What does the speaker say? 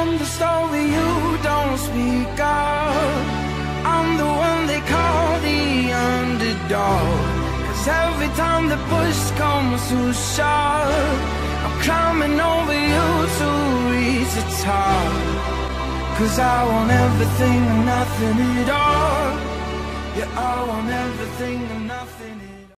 I'm the story you don't speak of. I'm the one they call the underdog. Cause every time the push comes too sharp, I'm climbing over you to reach the top. Cause I want everything and nothing at all. Yeah, I want everything and nothing